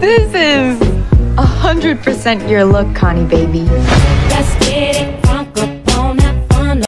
This is hundred percent your look, Connie baby.